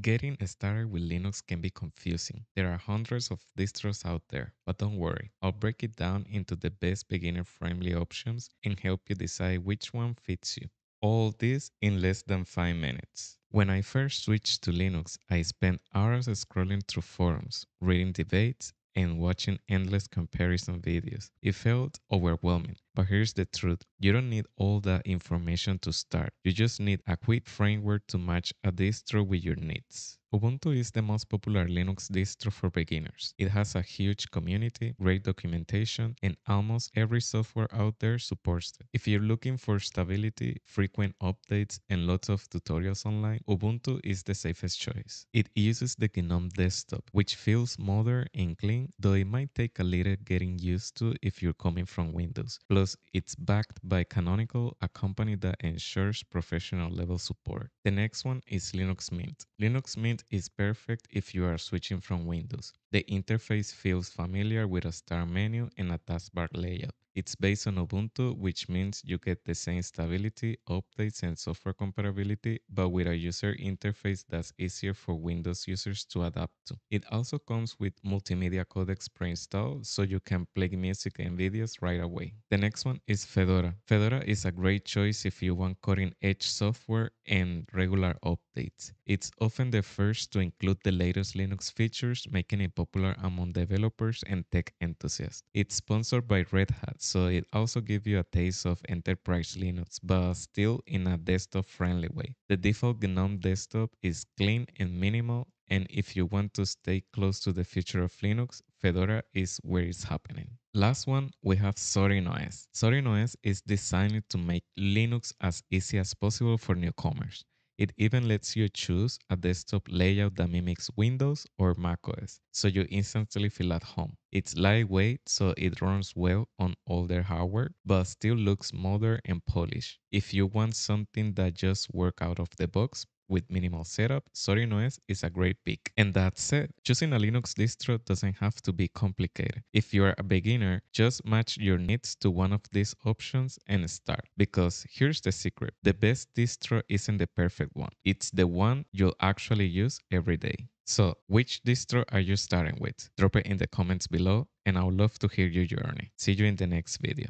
Getting started with Linux can be confusing. There are hundreds of distros out there, but don't worry, I'll break it down into the best beginner friendly options and help you decide which one fits you. All this in less than 5 minutes. When I first switched to Linux, I spent hours scrolling through forums, reading debates, and watching endless comparison videos. It felt overwhelming, but here's the truth. You don't need all the information to start. You just need a quick framework to match a distro with your needs. Ubuntu is the most popular Linux distro for beginners. It has a huge community, great documentation, and almost every software out there supports it. If you're looking for stability, frequent updates, and lots of tutorials online, Ubuntu is the safest choice. It uses the GNOME desktop, which feels modern and clean, though it might take a little getting used to if you're coming from Windows. Plus, it's backed by Canonical, a company that ensures professional level support. The next one is Linux Mint. Linux Mint is perfect if you are switching from Windows. The interface feels familiar with a start menu and a taskbar layout. It's based on Ubuntu, which means you get the same stability, updates, and software compatibility, but with a user interface that's easier for Windows users to adapt to. It also comes with multimedia codecs pre-installed, so you can play music and videos right away. The next one is Fedora. Fedora is a great choice if you want cutting-edge software and regular updates. It's often the first to include the latest Linux features, making it popular among developers and tech enthusiasts. It's sponsored by Red Hat, so it also gives you a taste of enterprise Linux, but still in a desktop friendly way. The default GNOME desktop is clean and minimal, and if you want to stay close to the future of Linux, Fedora is where it's happening. Last one, we have Zorin OS. Zorin OS is designed to make Linux as easy as possible for newcomers. It even lets you choose a desktop layout that mimics Windows or macOS, so you instantly feel at home. It's lightweight, so it runs well on older hardware, but still looks modern and polished. If you want something that just works out of the box, with minimal setup, OS is a great pick. And that's it. Choosing a Linux distro doesn't have to be complicated. If you're a beginner, just match your needs to one of these options and start. Because here's the secret. The best distro isn't the perfect one. It's the one you'll actually use every day. So, which distro are you starting with? Drop it in the comments below and I would love to hear your journey. See you in the next video.